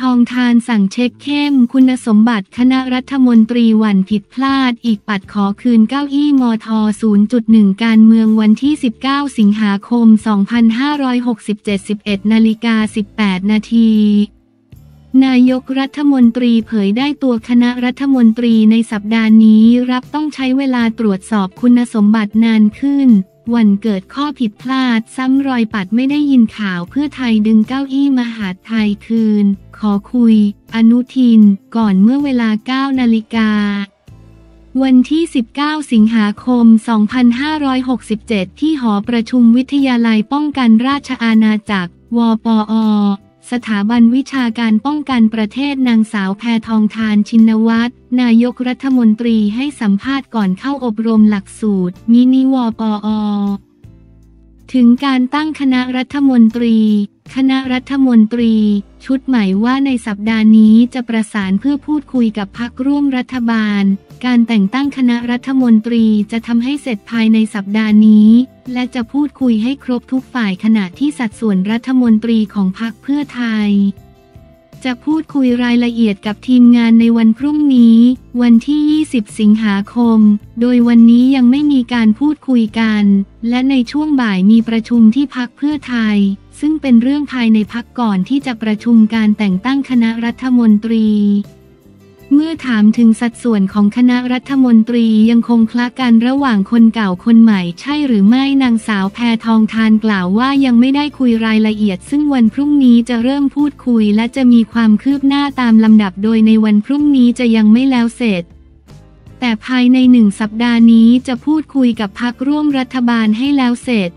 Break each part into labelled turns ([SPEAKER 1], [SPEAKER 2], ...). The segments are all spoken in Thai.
[SPEAKER 1] ทองทานสั่งเช็คเข้ม คุณสมบัติคณะรัฐมนตรีวันผิดพลาด อีกปัดขอคืนเก้าอี้มท 0.1 การเมืองวันที่ 19 สิงหาคม 2567 11นาฬิกา 18 นาทีนายกรัฐมนตรีเผยได้ตัวคณะรัฐมนตรีในสัปดาห์นี้รับต้องใช้เวลาตรวจสอบคุณสมบัตินานขึ้น วันเกิดข้อผิดพลาด ซ้ำรอยปัดไม่ได้ยินข่าวเพื่อไทยดึงเก้าอี้มหาไทยคืน ขอคุย อนุทิน ก่อนเมื่อเวลา 9 นาฬิกา วันที่ 19 สิงหาคม 2567 ที่หอประชุมวิทยาลัยป้องกันราชอาณาจักร วปอ สถาบันวิชาการป้องกันประเทศนางสาวแพทองทานชินวัตรนายกรัฐมนตรีให้สัมภาษณ์ก่อนเข้าอบรมหลักสูตร มินิวปอถึงการตั้งคณะรัฐมนตรี คณะรัฐมนตรี ชุดใหม่ว่าในสัปดาห์นี้จะประสานเพื่อพูดคุยกับพักร่วมรัฐบาล การแต่งตั้งคณะรัฐมนตรีจะทำให้เสร็จภายในสัปดาห์นี้ และจะพูดคุยให้ครบทุกฝ่ายขณะที่สัดส่วนรัฐมนตรีของพรรคเพื่อไทย จะพูดคุยรายละเอียดกับทีมงานในวันพรุ่งนี้ วันที่ 20 สิงหาคม โดยวันนี้ยังไม่มีการพูดคุยกัน และในช่วงบ่ายมีประชุมที่พักเพื่อไทย ซึ่งเป็นเรื่องภายในพักก่อนที่จะประชุมการแต่งตั้งคณะรัฐมนตรี เมื่อถามถึงสัดส่วนของคณะรัฐมนตรียังคงคละกันระหว่างคนเก่าคนใหม่ใช่หรือไม่นางสาวแพทองทานกล่าวว่ายังไม่ได้คุยรายละเอียด ซึ่งวันพรุ่งนี้จะเริ่มพูดคุย และจะมีความคืบหน้าตามลำดับโดยในวันพรุ่งนี้จะยังไม่แล้วเสร็จแต่ภายในหนึ่งสัปดาห์นี้จะพูดคุยกับพักร่วมรัฐบาลให้แล้วเสร็จ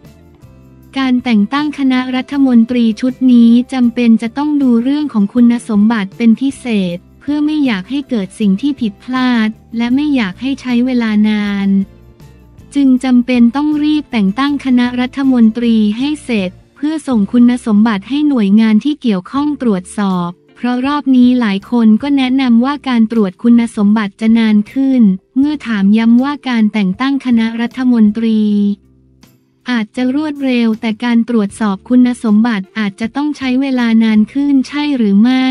[SPEAKER 1] การแต่งตั้งคณะรัฐมนตรีชุดนี้จำเป็นจะต้องดูเรื่องของคุณสมบัติเป็นพิเศษ เพื่อไม่อยากให้เกิดสิ่งที่ผิดพลาด และไม่อยากให้ใช้เวลานาน จึงจำเป็นต้องรีบแต่งตั้งคณะรัฐมนตรีให้เสร็จ เพื่อส่งคุณสมบัติให้หน่วยงานที่เกี่ยวข้องตรวจสอบ เพราะรอบนี้หลายคนก็แนะนำว่าการตรวจคุณสมบัติจะนานขึ้น เมื่อถามย้ำว่าการแต่งตั้งคณะรัฐมนตรี อาจจะรวดเร็วแต่การตรวจสอบคุณสมบัติอาจจะต้องใช้เวลานานขึ้นใช่หรือไม่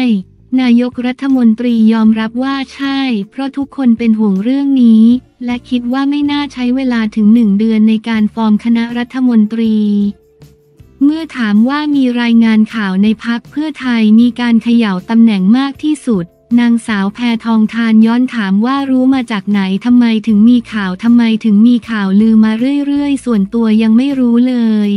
[SPEAKER 1] นายกรัฐมนตรียอมรับว่าใช่ เพราะทุกคนเป็นห่วงเรื่องนี้ และคิดว่าไม่น่าใช้เวลาถึงหนึ่งเดือนในการฟอร์มคณะรัฐมนตรี เมื่อถามว่ามีรายงานข่าวในพักเพื่อไทยมีการเขย่าตำแหน่งมากที่สุด นางสาวแพทองทานย้อนถามว่ารู้มาจากไหนทำไมถึงมีข่าวทำไมถึงมีข่าวลือมาเรื่อยๆ ส่วนตัวยังไม่รู้เลย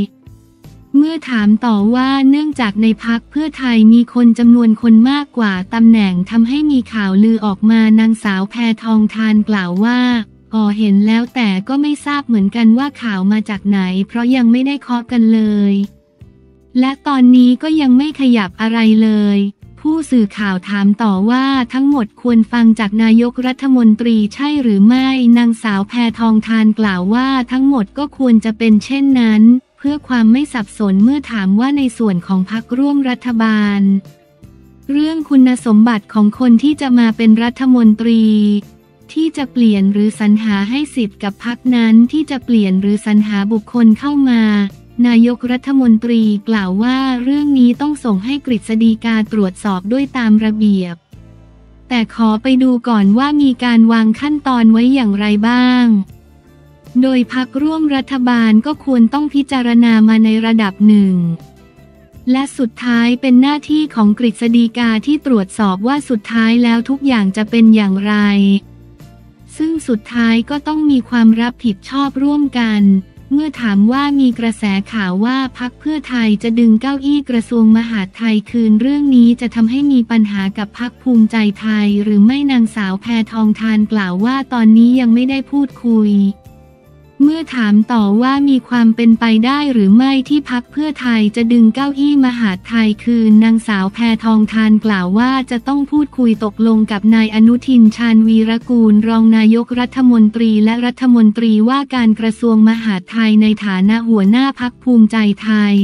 [SPEAKER 1] เมื่อถามต่อว่าเนื่องจากในพักเพื่อไทยมีคนจำนวนคนมากกว่าตำแหน่งทำให้มีข่าวลือออกมานางสาวแพทองทานกล่าวว่าอ๋อเห็นแล้วแต่ก็ไม่ทราบเหมือนกันว่าข่าวมาจากไหน เพราะยังไม่ได้เคาะกันเลย และตอนนี้ก็ยังไม่ขยับอะไรเลย ผู้สื่อข่าวถามต่อว่าทั้งหมดควรฟังจากนายกรัฐมนตรีใช่หรือไม่ นางสาวแพทองทานกล่าวว่าทั้งหมดก็ควรจะเป็นเช่นนั้น เพื่อความไม่สับสนเมื่อถามว่าในส่วนของพรรคร่วมรัฐบาล เรื่องคุณสมบัติของคนที่จะมาเป็นรัฐมนตรี ที่จะเปลี่ยนหรือสรรหาให้สิทธิ์กับพรรคนั้นที่จะเปลี่ยนหรือสรรหาบุคคลเข้ามา นายกรัฐมนตรีกล่าวว่าเรื่องนี้ต้องส่งให้กฤษฎีกาตรวจสอบด้วยตามระเบียบ แต่ขอไปดูก่อนว่ามีการวางขั้นตอนไว้อย่างไรบ้าง โดยพักร่วมรัฐบาลก็ควรต้องพิจารณามาในระดับหนึ่ง และสุดท้ายเป็นหน้าที่ของกฤษฎีกาที่ตรวจสอบว่าสุดท้ายแล้วทุกอย่างจะเป็นอย่างไร ซึ่งสุดท้ายก็ต้องมีความรับผิดชอบร่วมกัน เมื่อถามว่ามีกระแสข่าวว่าพักเพื่อไทยจะดึงเก้าอี้กระทรวงมหาดไทยคืนเรื่องนี้จะทำให้มีปัญหากับพักภูมิใจไทย หรือไม่นางสาวแพทองทานกล่าวว่าตอนนี้ยังไม่ได้พูดคุย เมื่อถามต่อว่ามีความเป็นไปได้หรือไม่ที่พักเพื่อไทยจะดึงเก้าอี้มหาดไทยคืนนางสาวแพทองทานกล่าวว่าจะต้องพูดคุยตกลงกับนายอนุทินชาญวีรกูล รองนายกรัฐมนตรีและรัฐมนตรีว่าการกระทรวงมหาดไทยในฐานะหัวหน้าพักภูมิใจไทย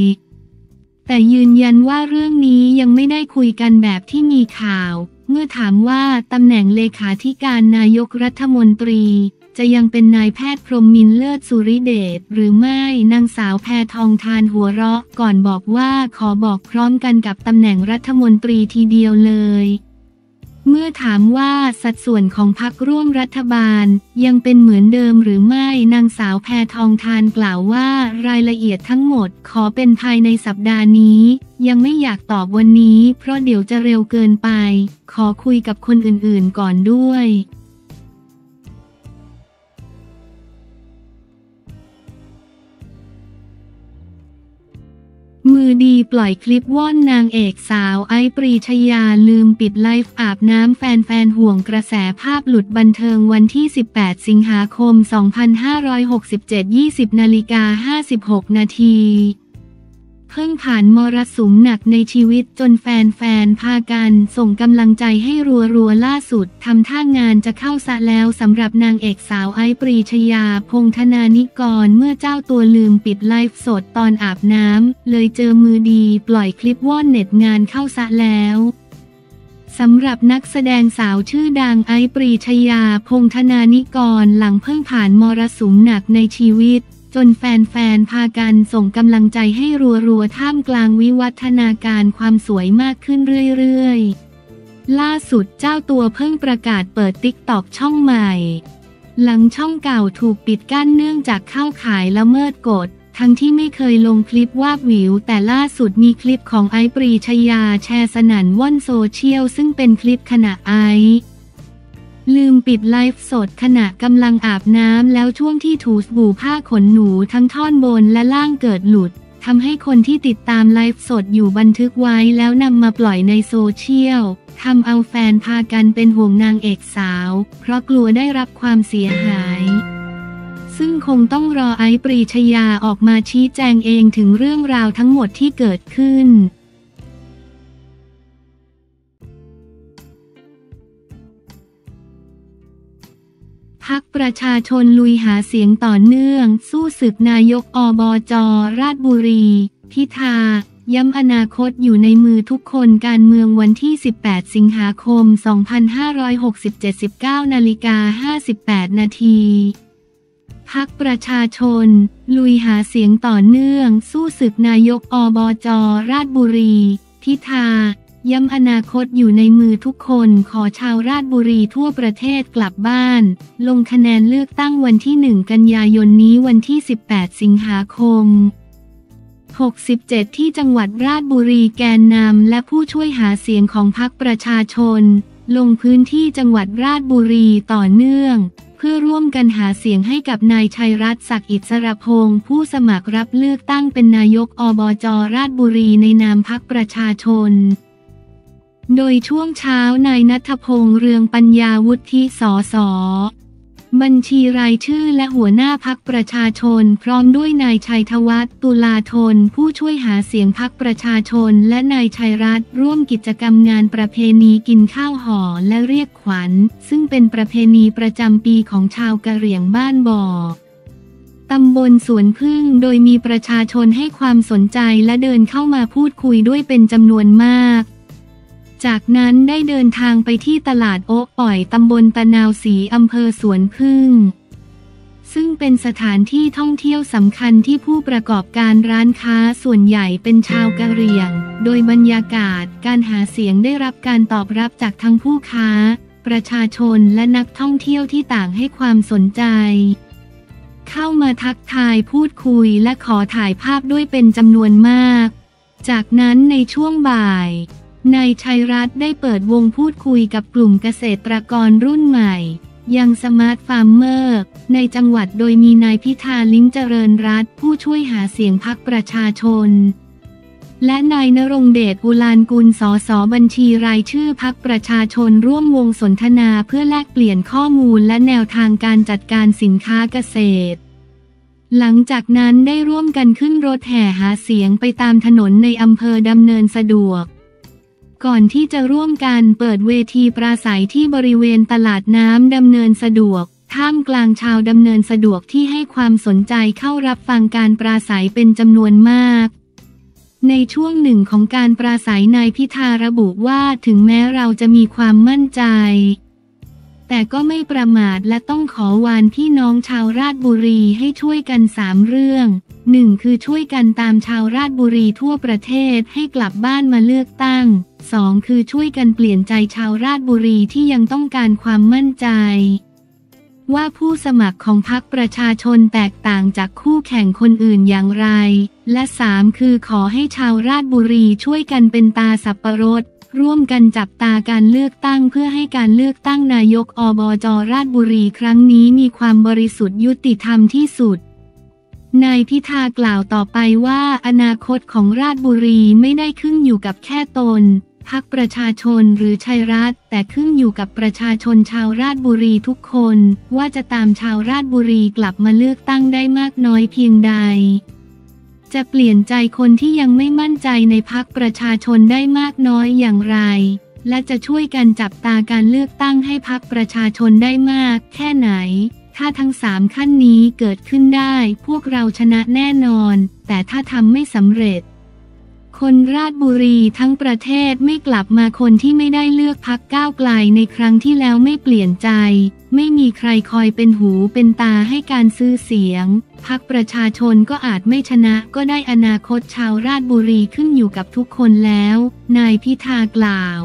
[SPEAKER 1] แต่ยืนยันว่าเรื่องนี้ยังไม่ได้คุยกันแบบที่มีข่าว เมื่อถามว่าตำแหน่งเลขาธิการนายกรัฐมนตรี จะยังเป็นนายแพทย์พรมมินเลิศสุริเดชหรือไม่นางสาวแพทองทานหัวเราะก่อนบอกว่าขอบอกพร้อมกันกับตำแหน่งรัฐมนตรีทีเดียวเลย เมื่อถามว่าสัดส่วนของพรรคร่วมรัฐบาลยังเป็นเหมือนเดิมหรือไม่นางสาวแพทองทานกล่าวว่ารายละเอียดทั้งหมดขอเป็นภายในสัปดาห์นี้ ยังไม่อยากตอบวันนี้ เพราะเดี๋ยวจะเร็วเกินไป ขอคุยกับคนอื่นๆก่อนด้วย มือดีปล่อยคลิปว่อนนางเอกสาวไอปรีชยาลืมปิดไลฟ์อาบน้ำแฟนๆห่วงกระแสภาพหลุดบันเทิงวันที่ 18 สิงหาคม 2567 20นาฬิกา56 นาที เพิ่งผ่านมรสุมหนักในชีวิตจนแฟนๆ พากันส่งกำลังใจให้รัวๆ ล่าสุดทำท่างานจะเข้าสะแล้วสำหรับนางเอกสาวไอปรีชยา พงธนานิกรเมื่อเจ้าตัวลืมปิดไลฟ์สดตอนอาบน้ำ เลยเจอมือดีปล่อยคลิปว่อนเน็ตงานเข้าสะแล้วสำหรับนักแสดงสาวชื่อดังไอซ์ ปรีชญา พงษ์ธนานิกรหลังเพิ่งผ่านมรสุมหนักในชีวิต จนแฟนๆ พากันส่งกำลังใจให้รัวๆ ท่ามกลางวิวัฒนาการความสวยมากขึ้นเรื่อยๆ ล่าสุดเจ้าตัวเพิ่งประกาศเปิด TikTok ช่องใหม่ หลังช่องเก่าถูกปิดกั้นเนื่องจากเข้าข่ายละเมิดกฎ ทั้งที่ไม่เคยลงคลิปวาบหวิว แต่ล่าสุดมีคลิปของไอซ์ ปรีชญาแชร์สนั่นว่อนโซเชียลซึ่งเป็นคลิปขณะไอซ์ ลืมปิดไลฟ์สดขณะกำลังอาบน้ำแล้วช่วงที่ถูสบู่ผ้าขนหนูทั้งท่อนบนและล่างเกิดหลุดทำให้คนที่ติดตามไลฟ์สดอยู่บันทึกไว้แล้วนำมาปล่อยในโซเชียลทำเอาแฟนพากันเป็นห่วงนางเอกสาว เพราะกลัวได้รับความเสียหาย ซึ่งคงต้องรอไอปรีชยาออกมาชี้แจงเองถึงเรื่องราวทั้งหมดที่เกิดขึ้น พักประชาชนลุยหาเสียงต่อเนื่อง สู้ศึกนายกอบจราชบุรี พิธา ย้ำอนาคตอยู่ในมือทุกคนการเมืองวันที่ 18 สิงหาคม 2567 19นาฬิกา58 นาทีพักประชาชน ลุยหาเสียงต่อเนื่อง สู้ศึกนายกอบจราชบุรี พิธา ย้ำอนาคตอยู่ในมือทุกคนขอชาวราชบุรีทั่วประเทศกลับบ้าน ลงคะแนนเลือกตั้งวันที่ 1 กันยายนนี้วันที่ 18 สิงหาคม 67 ที่จังหวัดราชบุรีแกนนำและผู้ช่วยหาเสียงของพรรคประชาชน ลงพื้นที่จังหวัดราชบุรีต่อเนื่อง เพื่อร่วมกันหาเสียงให้กับนายชัยรัตน์ศักดิ์อิสระพงศ์ผู้สมัครรับเลือกตั้งเป็นนายกอบจราชบุรีในนามพรรคประชาชน โดยช่วงเช้านายนัทพงษ์เรืองปัญญาวุฒิสส บัญชีรายชื่อและหัวหน้าพักประชาชน พร้อมด้วยนายชัยธวัฒน์ตุลาธน ผู้ช่วยหาเสียงพักประชาชน และนายชัยรัตน์ร่วมกิจกรรมงานประเพณีกินข้าวห่อและเรียกขวัญ ซึ่งเป็นประเพณีประจำปีของชาวกะเหรี่ยงบ้านบ่อตำบลสวนพึ่งโดยมีประชาชนให้ความสนใจและเดินเข้ามาพูดคุยด้วยเป็นจำนวนมาก จากนั้นได้เดินทางไปที่ตลาดโอ๊ปล่อยตำบลตะนาวสีอำเภอสวนพึ่ง ซึ่งเป็นสถานที่ท่องเที่ยวสำคัญที่ผู้ประกอบการร้านค้าส่วนใหญ่เป็นชาวกะเหรี่ยง โดยบรรยากาศการหาเสียงได้รับการตอบรับจากทั้งผู้ค้า ประชาชนและนักท่องเที่ยวที่ต่างให้ความสนใจ เข้ามาทักทายพูดคุยและขอถ่ายภาพด้วยเป็นจำนวนมาก จากนั้นในช่วงบ่าย นายชัยรัตน์ได้เปิดวงพูดคุยกับกลุ่มเกษตรกรรุ่นใหม่ Young Smart Farmer ในจังหวัดโดยมีนายพิธาลิ้มเจริญรัตน์ ผู้ช่วยหาเสียงพรรคประชาชน และนายณรงเดชอุฬารกุลสส.บัญชีรายชื่อพรรคประชาชนร่วมวงสนทนาเพื่อแลกเปลี่ยนข้อมูลและแนวทางการจัดการสินค้าเกษตรหลังจากนั้นได้ร่วมกันขึ้นรถแห่หาเสียงไปตามถนนในอำเภอดำเนินสะดวก ก่อนที่จะร่วมกันเปิดเวทีปราศัยที่บริเวณตลาดน้ำดำเนินสะดวก ท่ามกลางชาวดำเนินสะดวกที่ให้ความสนใจเข้ารับฟังการปราศัยเป็นจำนวนมาก ในช่วงหนึ่งของการปราศัยนายพิธาระบุว่าถึงแม้เราจะมีความมั่นใจ แต่ก็ไม่ประมาทและต้องขอวานพี่น้องชาวราชบุรีให้ช่วยกันสามเรื่อง 1. คือช่วยกันตามชาวราชบุรีทั่วประเทศให้กลับบ้านมาเลือกตั้ง 2. คือช่วยกันเปลี่ยนใจชาวราชบุรีที่ยังต้องการความมั่นใจว่าผู้สมัครของพรรคประชาชนแตกต่างจากคู่แข่งคนอื่นอย่างไร และ 3. คือขอให้ชาวราชบุรีช่วยกันเป็นตาสับปะรด ร่วมกันจับตาการเลือกตั้งเพื่อให้การเลือกตั้งนายกอบจราชบุรีครั้งนี้มีความบริสุทธิ์ยุติธรรมที่สุด นายพิธากล่าวต่อไปว่าอนาคตของราชบุรีไม่ได้ขึ้นอยู่กับแค่ตนพักประชาชนหรือชัยรัฐ แต่ขึ้นอยู่กับประชาชนชาวราชบุรีทุกคน ว่าจะตามชาวราชบุรีกลับมาเลือกตั้งได้มากน้อยเพียงใด จะเปลี่ยนใจคนที่ยังไม่มั่นใจในพักประชาชนได้มากน้อยอย่างไร และจะช่วยกันจับตาการเลือกตั้งให้พักประชาชนได้มาก แค่ไหน ถ้าทั้งสามขั้นนี้เกิดขึ้นได้ พวกเราชนะแน่นอน แต่ถ้าทำไม่สำเร็จ คนราชบุรีทั้งประเทศไม่กลับมาคนที่ไม่ได้เลือกพักก้าวไกลในครั้งที่แล้วไม่เปลี่ยนใจ ไม่มีใครคอยเป็นหูเป็นตาให้การซื้อเสียง พักประชาชนก็อาจไม่ชนะก็ได้อนาคตชาวราชบุรีขึ้นอยู่กับทุกคนแล้ว นายพิธากล่าว